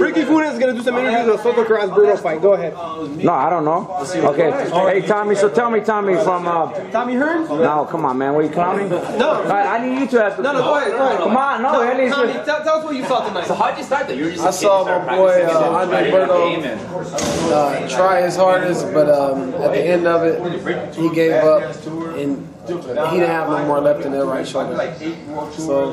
Ricky Funes is gonna do some interviews on Soto Karass Berto fight. Go ahead. No, I don't know. Okay. Hey, Tommy. So tell me, Tommy, from uh, Tommy Hearn? no, come on, man. What are you clowning? No. I, I need you to ask. No, no, go ahead, go ahead. Come on, no, at least. Tommy, tell, tell us what you saw tonight. So how'd you start that? You were just I saw my boy uh, Andre Berto uh, try his hardest, but um, at the end of it, he gave up and he didn't have no more left in that right shoulder. So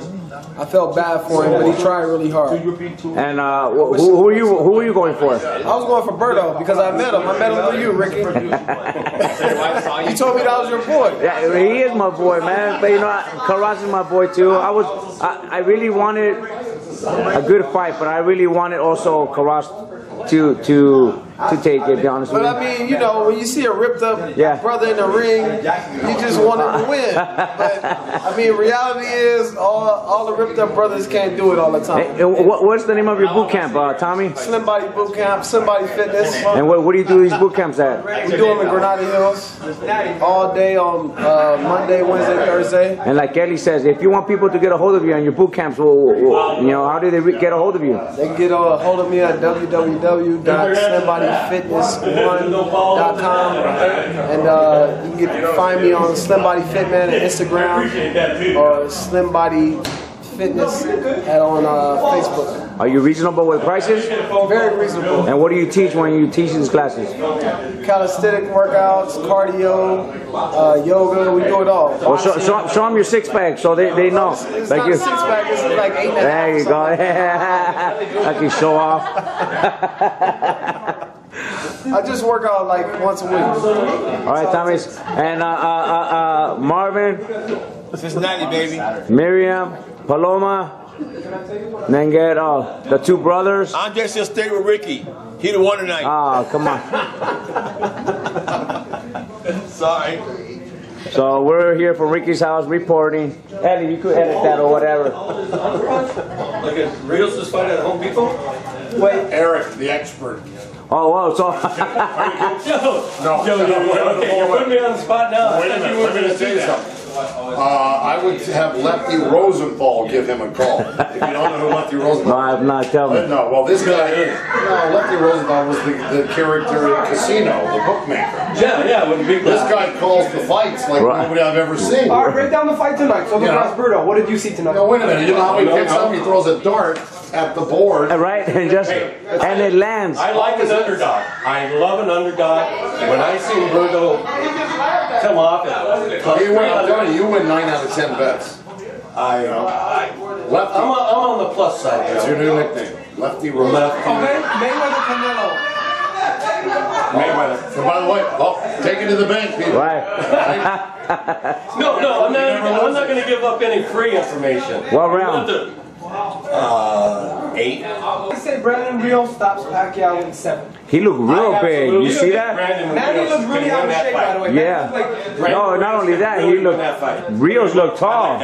I felt bad for him, but he tried really hard. And uh, who, who are you? Who are you going for? I was going for Berto because I met him. I met him through you, Ricky. you told me that was your boy. Yeah, he is my boy, man. But you know, Karass is my boy too. I was, I, I really wanted a good fight, but I really wanted also Karass to to to take it. Be honest with you. But. I mean, you know, when you see a ripped up Yeah. brother in the ring, you just want him to win. But I mean, reality is all all the ripped up brothers can't do it all the time. hey, what, what's the name of your boot camp, uh, Tommy? Slim Body Boot Camp, Slim Body Fitness. And what, what do you do these boot camps at? We do them in Granada Hills all day on uh, Monday, Wednesday, Thursday. And like Kelly says, if you want people to get a hold of you on your boot camps, well, well, you know, how do they re- get a hold of you? They can get a hold of me at www.slimbodyfitness1.com and uh, you can get, find me on Slim Body Fitman on Instagram or Slim Body Fitness at on uh, Facebook. Are you reasonable with prices? Very reasonable. And what do you teach when you teach these classes? Calisthenic workouts, cardio, uh, yoga, we do it all. Show, show, show them your six pack so they, they know. It's Like not you. six pack, it's like eight and a half. There you go. I can show off. I just work out like once a week. All right, Thomas. And uh, uh, uh, uh, Marvin, Cincinnati, baby. Miriam, Paloma, then get uh, the two brothers. Andre still stay with Ricky. He the one tonight. Oh, come on. Sorry. So we're here from Ricky's house reporting. Eddie, you could edit that or whatever. Like a Rios' fight at Home Depot? Eric, the expert. Oh, wow. So, Joe, Joe, okay, you're putting me on the spot now. Wait a minute, let me just tell you something. Uh, I would have Lefty Rosenthal give him a call. If you don't know who Lefty no, I have not. Tell is. me. No, well, this guy, is. no, Lefty Rosenthal was the, the character in Casino, the bookmaker. Yeah, yeah, with the big This guy calls the fights like Right. nobody I've ever seen. All right, break down the fight tonight. Soto Yeah. Karass Berto. What did you see tonight? No, wait a minute, you know how he picks up, he throws a dart at the board. Right? And just, and it lands. I like an underdog. I love an underdog. When I seen Virgo come off at plus You win, I'm 300, telling you, you win nine out of ten bets. I, uh, You know? I'm, Lefty, on, I'm on the plus side. that's your new nickname. Lefty Rosenthal. Lefty. Okay, Mayweather Canelo. Mayweather. And by the way, oh, take it to the bank, people. Right. No, no, I'm not. I'm not going to give up any free information. What round? uh, eight. I say Brandon Rios stops Pacquiao in seven. He looked real big. You see that? Man, he looked really out of shape, by the way. Yeah. Like no, not only that, he looked. Rios looked tall.